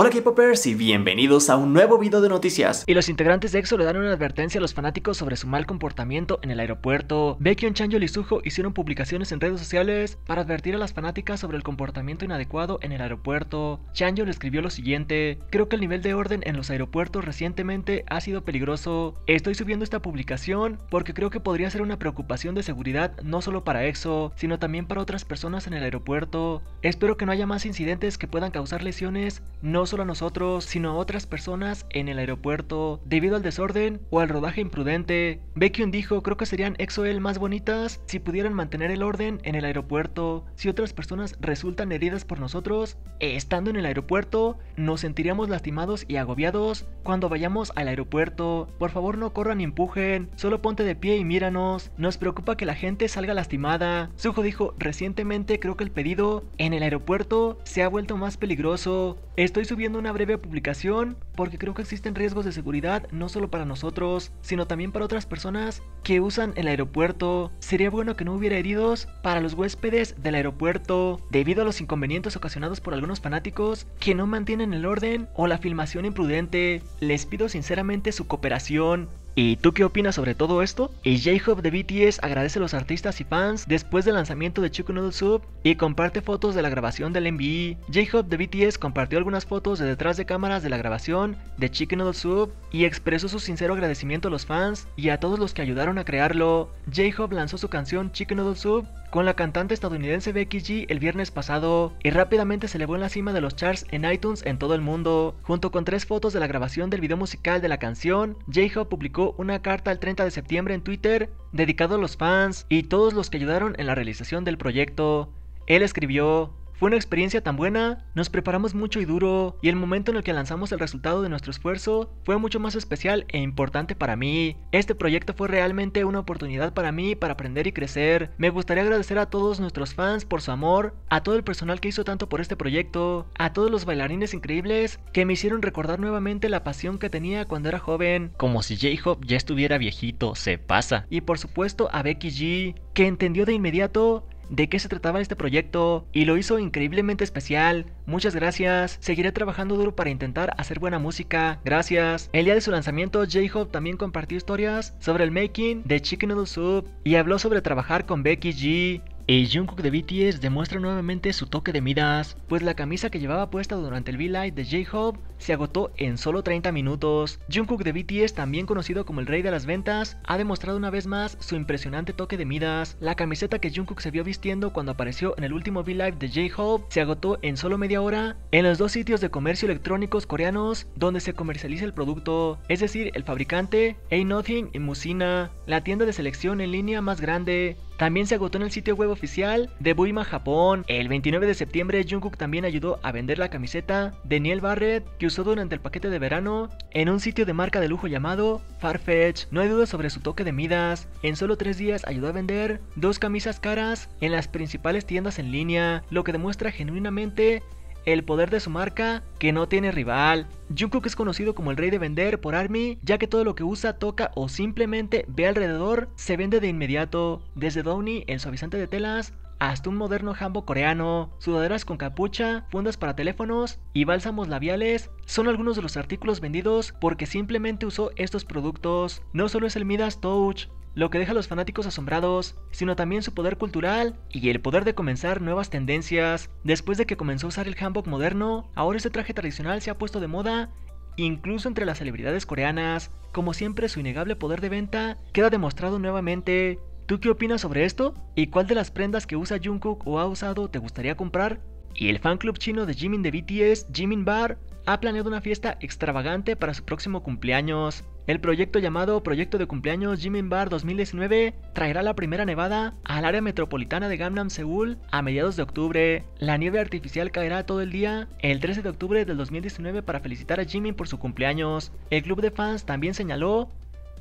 Hola K-Popers y bienvenidos a un nuevo video de noticias. Y los integrantes de EXO le dan una advertencia a los fanáticos sobre su mal comportamiento en el aeropuerto. Baekhyun, Chanyeol y Suho hicieron publicaciones en redes sociales para advertir a las fanáticas sobre el comportamiento inadecuado en el aeropuerto. Chanyeol escribió lo siguiente: Creo que el nivel de orden en los aeropuertos recientemente ha sido peligroso. Estoy subiendo esta publicación porque creo que podría ser una preocupación de seguridad no solo para EXO, sino también para otras personas en el aeropuerto. Espero que no haya más incidentes que puedan causar lesiones, no solo a nosotros, sino a otras personas en el aeropuerto, debido al desorden o al rodaje imprudente. Baekhyun dijo, creo que serían EXO-L más bonitas si pudieran mantener el orden en el aeropuerto. Si otras personas resultan heridas por nosotros, estando en el aeropuerto, nos sentiríamos lastimados y agobiados cuando vayamos al aeropuerto. Por favor no corran ni empujen, solo ponte de pie y míranos. Nos preocupa que la gente salga lastimada. Suho dijo, recientemente creo que el pedido en el aeropuerto se ha vuelto más peligroso. Estoy una breve publicación porque creo que existen riesgos de seguridad no solo para nosotros, sino también para otras personas que usan el aeropuerto. Sería bueno que no hubiera heridos para los huéspedes del aeropuerto debido a los inconvenientes ocasionados por algunos fanáticos que no mantienen el orden o la filmación imprudente. Les pido sinceramente su cooperación. ¿Y tú qué opinas sobre todo esto? Y J-Hope de BTS agradece a los artistas y fans después del lanzamiento de Chicken Noodle Soup y comparte fotos de la grabación del MVE. J-Hope de BTS compartió algunas fotos de detrás de cámaras de la grabación de Chicken Noodle Soup y expresó su sincero agradecimiento a los fans y a todos los que ayudaron a crearlo. J-Hope lanzó su canción Chicken Noodle Soup con la cantante estadounidense Becky G el viernes pasado y rápidamente se elevó en la cima de los charts en iTunes en todo el mundo. Junto con tres fotos de la grabación del video musical de la canción, J-Hope publicó una carta el 30 de septiembre en Twitter dedicado a los fans y todos los que ayudaron en la realización del proyecto. Él escribió, fue una experiencia tan buena, nos preparamos mucho y duro, y el momento en el que lanzamos el resultado de nuestro esfuerzo fue mucho más especial e importante para mí. Este proyecto fue realmente una oportunidad para mí para aprender y crecer. Me gustaría agradecer a todos nuestros fans por su amor, a todo el personal que hizo tanto por este proyecto, a todos los bailarines increíbles que me hicieron recordar nuevamente la pasión que tenía cuando era joven, como si J-Hope ya estuviera viejito, se pasa. Y por supuesto a Becky G, que entendió de inmediato de qué se trataba este proyecto y lo hizo increíblemente especial. Muchas gracias. Seguiré trabajando duro para intentar hacer buena música. Gracias. El día de su lanzamiento, J-Hope también compartió historias sobre el making de Chicken Noodle Soup y habló sobre trabajar con Becky G. Y Jungkook de BTS demuestra nuevamente su toque de Midas, pues la camisa que llevaba puesta durante el V-Live de J-Hope se agotó en solo 30 minutos. Jungkook de BTS, también conocido como el rey de las ventas, ha demostrado una vez más su impresionante toque de Midas. La camiseta que Jungkook se vio vistiendo cuando apareció en el último V-Live de J-Hope se agotó en solo media hora en los dos sitios de comercio electrónicos coreanos donde se comercializa el producto, es decir, el fabricante A Nothing y Musina, la tienda de selección en línea más grande. También se agotó en el sitio web oficial de Buima Japón. El 29 de septiembre, Jungkook también ayudó a vender la camiseta de Neil Barrett que usó durante el paquete de verano en un sitio de marca de lujo llamado Farfetch. No hay duda sobre su toque de Midas. En solo tres días ayudó a vender dos camisas caras en las principales tiendas en línea, lo que demuestra genuinamente el poder de su marca que no tiene rival. Jungkook es conocido como el rey de vender por ARMY, ya que todo lo que usa, toca o simplemente ve alrededor se vende de inmediato, desde Downy, el suavizante de telas, hasta un moderno jambo coreano, sudaderas con capucha, fundas para teléfonos y bálsamos labiales son algunos de los artículos vendidos porque simplemente usó estos productos. No solo es el Midas Touch, lo que deja a los fanáticos asombrados, sino también su poder cultural y el poder de comenzar nuevas tendencias. Después de que comenzó a usar el hanbok moderno, ahora este traje tradicional se ha puesto de moda incluso entre las celebridades coreanas. Como siempre, su innegable poder de venta queda demostrado nuevamente. ¿Tú qué opinas sobre esto? ¿Y cuál de las prendas que usa Jungkook o ha usado te gustaría comprar? Y el fan club chino de Jimin de BTS, Jimin Bar, ha planeado una fiesta extravagante para su próximo cumpleaños. El proyecto llamado Proyecto de Cumpleaños Jimin Bar 2019 traerá la primera nevada al área metropolitana de Gangnam, Seúl, a mediados de octubre. La nieve artificial caerá todo el día el 13 de octubre del 2019 para felicitar a Jimin por su cumpleaños. El club de fans también señaló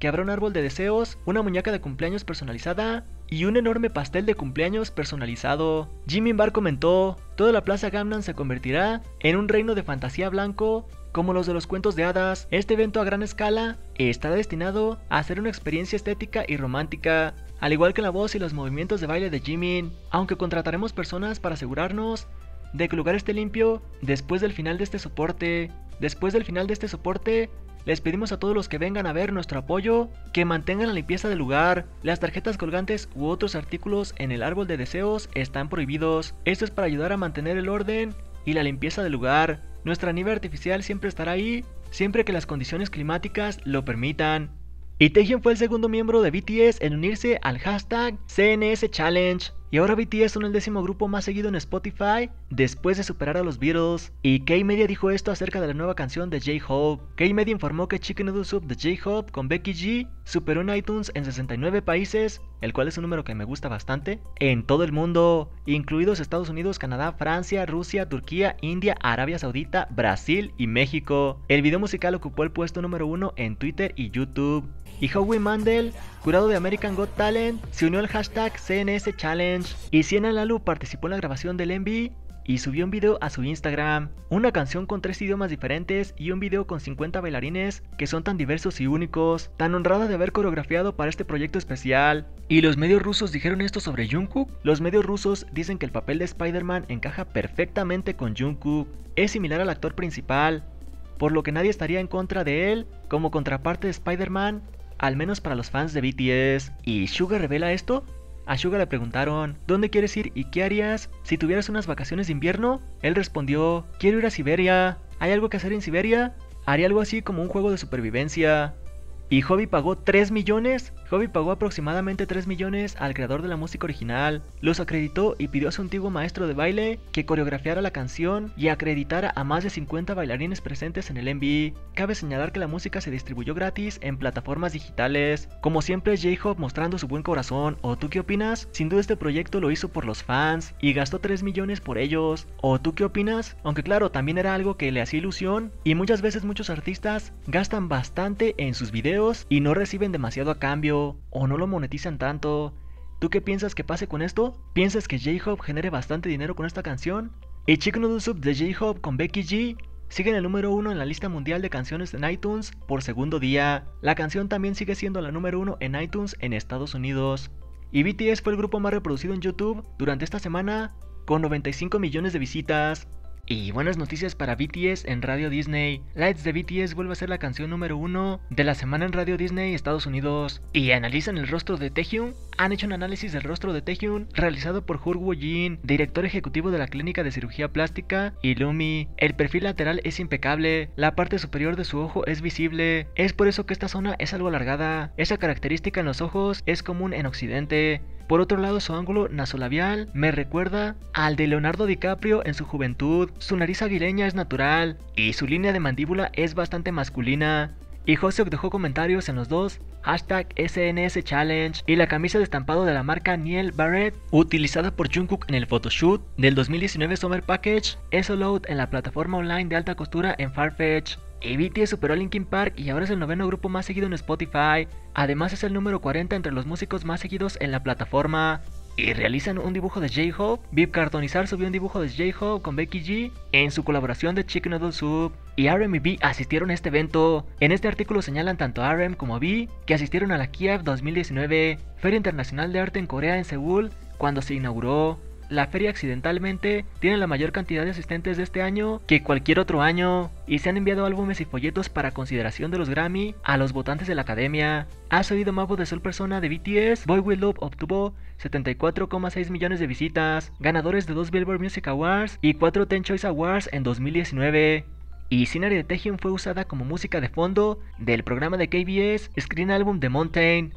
que habrá un árbol de deseos, una muñeca de cumpleaños personalizada y un enorme pastel de cumpleaños personalizado. Jimin Bar comentó, toda la plaza Gangnam se convertirá en un reino de fantasía blanco como los de los cuentos de hadas, este evento a gran escala está destinado a ser una experiencia estética y romántica, al igual que la voz y los movimientos de baile de Jimin, aunque contrataremos personas para asegurarnos de que el lugar esté limpio después del final de este soporte. Después del final de este soporte, les pedimos a todos los que vengan a ver nuestro apoyo que mantengan la limpieza del lugar. Las tarjetas colgantes u otros artículos en el árbol de deseos están prohibidos. Esto es para ayudar a mantener el orden y la limpieza del lugar. Nuestra nieve artificial siempre estará ahí, siempre que las condiciones climáticas lo permitan. Y Taehyung fue el segundo miembro de BTS en unirse al hashtag CNS Challenge. Y ahora BTS son el décimo grupo más seguido en Spotify después de superar a los Beatles. Y K-Media dijo esto acerca de la nueva canción de J-Hope. K-Media informó que Chicken Noodle Soup de J-Hope con Becky G superó en iTunes en 69 países, el cual es un número que me gusta bastante, en todo el mundo, incluidos Estados Unidos, Canadá, Francia, Rusia, Turquía, India, Arabia Saudita, Brasil y México. El video musical ocupó el puesto número uno en Twitter y YouTube. Y Howie Mandel, jurado de American Got Talent, se unió al hashtag CNS Challenge. Y Sienna Lalu participó en la grabación del MV y subió un video a su Instagram, una canción con tres idiomas diferentes y un video con 50 bailarines que son tan diversos y únicos, tan honrada de haber coreografiado para este proyecto especial. ¿Y los medios rusos dijeron esto sobre Jungkook? Los medios rusos dicen que el papel de Spider-Man encaja perfectamente con Jungkook, es similar al actor principal, por lo que nadie estaría en contra de él como contraparte de Spider-Man al menos para los fans de BTS. ¿Y Suga revela esto? A Suga le preguntaron, ¿dónde quieres ir y qué harías si tuvieras unas vacaciones de invierno? Él respondió, quiero ir a Siberia. ¿Hay algo que hacer en Siberia? Haría algo así como un juego de supervivencia. Y Hobby pagó 3 millones. Hobby pagó aproximadamente 3 millones al creador de la música original. Los acreditó y pidió a su antiguo maestro de baile que coreografiara la canción y acreditara a más de 50 bailarines presentes en el MV. Cabe señalar que la música se distribuyó gratis en plataformas digitales. Como siempre, J-Hope mostrando su buen corazón. ¿O tú qué opinas? Sin duda este proyecto lo hizo por los fans y gastó 3 millones por ellos. ¿O tú qué opinas? Aunque claro, también era algo que le hacía ilusión y muchas veces muchos artistas gastan bastante en sus videos y no reciben demasiado a cambio o no lo monetizan tanto. ¿Tú qué piensas que pase con esto? ¿Piensas que J-Hope genere bastante dinero con esta canción? Y Chicken Noodle Soup de J-Hope con Becky G sigue en el número uno en la lista mundial de canciones en iTunes por segundo día. La canción también sigue siendo la número uno en iTunes en Estados Unidos. Y BTS fue el grupo más reproducido en YouTube durante esta semana con 95 millones de visitas. Y buenas noticias para BTS en Radio Disney. Lights de BTS vuelve a ser la canción número uno de la semana en Radio Disney Estados Unidos. Y analizan el rostro de Taehyung. Han hecho un análisis del rostro de Taehyung realizado por Woo Jin, director ejecutivo de la clínica de cirugía plástica y Lumi. El perfil lateral es impecable, la parte superior de su ojo es visible. Es por eso que esta zona es algo alargada. Esa característica en los ojos es común en Occidente. Por otro lado, su ángulo nasolabial me recuerda al de Leonardo DiCaprio en su juventud. Su nariz aguileña es natural y su línea de mandíbula es bastante masculina. Y Joseph dejó comentarios en los dos, hashtag SNS Challenge y la camisa de estampado de la marca Niel Barrett, utilizada por Jungkook en el photoshoot del 2019 Summer Package, es load en la plataforma online de alta costura en Farfetch. Y superó a Linkin Park y ahora es el noveno grupo más seguido en Spotify. Además es el número 40 entre los músicos más seguidos en la plataforma. Y realizan un dibujo de J-Hope. Vip Cartonizar subió un dibujo de J-Hope con Becky G en su colaboración de Chicken Noodle Soup. Y RM y B asistieron a este evento. En este artículo señalan tanto a RM como a B que asistieron a la Kiev 2019, Feria Internacional de Arte en Corea en Seúl, cuando se inauguró la feria accidentalmente tiene la mayor cantidad de asistentes de este año que cualquier otro año y se han enviado álbumes y folletos para consideración de los Grammy a los votantes de la academia. ¿Has oído Mabo de Sol Persona de BTS? Boy Will Love obtuvo 74,6 millones de visitas, ganadores de dos Billboard Music Awards y 4 Ten Choice Awards en 2019. Y Scenery de Taehyung fue usada como música de fondo del programa de KBS Screen Album The Mountain.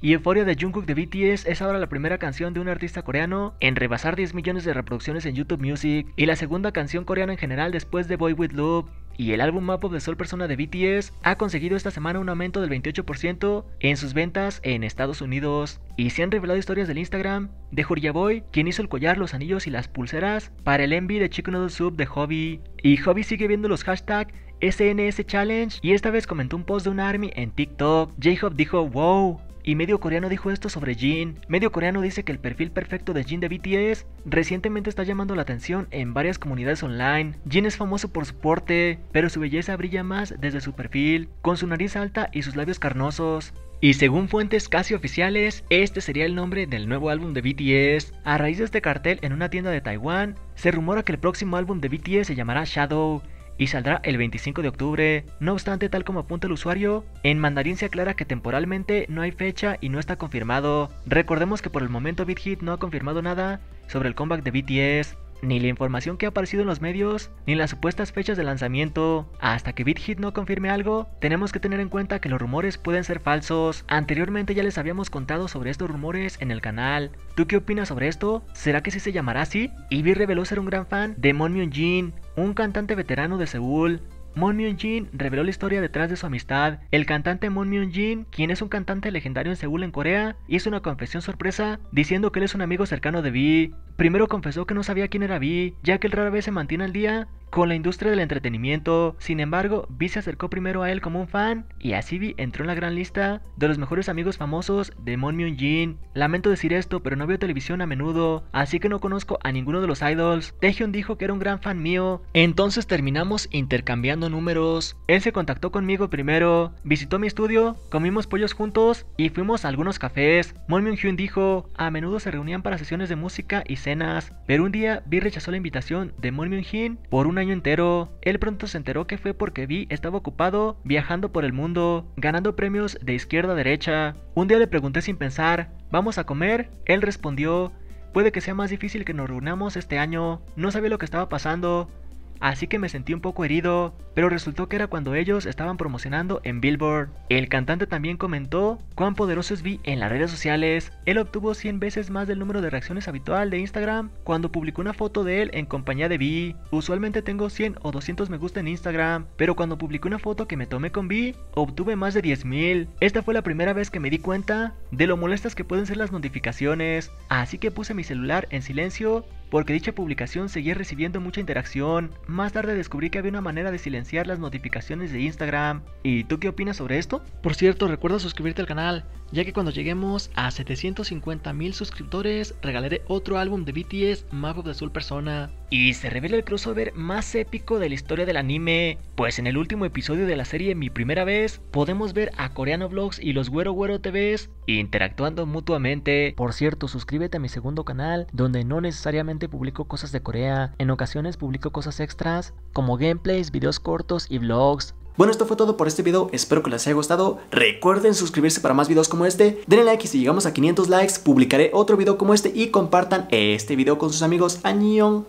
Y Euphoria de Jungkook de BTS es ahora la primera canción de un artista coreano en rebasar 10 millones de reproducciones en YouTube Music y la segunda canción coreana en general después de Boy With Love. Y el álbum Map of the Soul Persona de BTS ha conseguido esta semana un aumento del 28% en sus ventas en Estados Unidos. Y se han revelado historias del Instagram de Juria Boy, quien hizo el collar, los anillos y las pulseras para el envy de Chicken Noodle Soup de Hobby. Y Hobby sigue viendo los hashtags SNS Challenge y esta vez comentó un post de una army en TikTok. J-Hope dijo, wow, y medio coreano dijo esto sobre Jin. Medio coreano dice que el perfil perfecto de Jin de BTS recientemente está llamando la atención en varias comunidades online. Jin es famoso por su porte, pero su belleza brilla más desde su perfil, con su nariz alta y sus labios carnosos. Y según fuentes casi oficiales, este sería el nombre del nuevo álbum de BTS. A raíz de este cartel en una tienda de Taiwán, se rumora que el próximo álbum de BTS se llamará Shadow y saldrá el 25 de octubre. No obstante, tal como apunta el usuario, en mandarín se aclara que temporalmente no hay fecha y no está confirmado. Recordemos que por el momento BitHit no ha confirmado nada sobre el comeback de BTS ni la información que ha aparecido en los medios, ni las supuestas fechas de lanzamiento. Hasta que BitHit no confirme algo, tenemos que tener en cuenta que los rumores pueden ser falsos. Anteriormente ya les habíamos contado sobre estos rumores en el canal. ¿Tú qué opinas sobre esto? ¿Será que sí se llamará así? Ivy reveló ser un gran fan de Mon Myung-jin, un cantante veterano de Seúl, Mon Myung-jin reveló la historia detrás de su amistad. El cantante Mon Myung-jin, quien es un cantante legendario en Seúl en Corea, hizo una confesión sorpresa diciendo que él es un amigo cercano de V. Primero confesó que no sabía quién era V, ya que él rara vez se mantiene al día con la industria del entretenimiento. Sin embargo, Vi se acercó primero a él como un fan y así Vi entró en la gran lista de los mejores amigos famosos de Mon Myung-jin. Lamento decir esto, pero no veo televisión a menudo, así que no conozco a ninguno de los idols. Taehyun dijo que era un gran fan mío. Entonces terminamos intercambiando números. Él se contactó conmigo primero, visitó mi estudio, comimos pollos juntos y fuimos a algunos cafés. Mon Myung-hyun dijo, a menudo se reunían para sesiones de música y cenas, pero un día Vi rechazó la invitación de Mon Myung-jin por una entero. Él pronto se enteró que fue porque Vi estaba ocupado viajando por el mundo, ganando premios de izquierda a derecha. Un día le pregunté sin pensar, ¿vamos a comer? Él respondió, puede que sea más difícil que nos reunamos este año. No sabía lo que estaba pasando, así que me sentí un poco herido, pero resultó que era cuando ellos estaban promocionando en Billboard. El cantante también comentó cuán poderoso es Vi en las redes sociales. Él obtuvo 100 veces más del número de reacciones habitual de Instagram cuando publicó una foto de él en compañía de Vi. Usualmente tengo 100 o 200 me gusta en Instagram, pero cuando publiqué una foto que me tomé con Vi, obtuve más de 10.000. Esta fue la primera vez que me di cuenta de lo molestas que pueden ser las notificaciones, así que puse mi celular en silencio porque dicha publicación seguía recibiendo mucha interacción. Más tarde descubrí que había una manera de silenciar las notificaciones de Instagram. ¿Y tú qué opinas sobre esto? Por cierto, recuerda suscribirte al canal, ya que cuando lleguemos a 750 mil suscriptores regalaré otro álbum de BTS, Map of the Soul Persona. Y se revela el crossover más épico de la historia del anime, pues en el último episodio de la serie Mi Primera Vez podemos ver a Coreano Vlogs y los Güero Güero TVs interactuando mutuamente. Por cierto, suscríbete a mi segundo canal, donde no necesariamente publico cosas de Corea, en ocasiones publico cosas extras, como gameplays, videos cortos y vlogs. Bueno, esto fue todo por este video, espero que les haya gustado. Recuerden suscribirse para más videos como este, denle like y si llegamos a 500 likes, publicaré otro video como este y compartan este video con sus amigos. ¡Añón!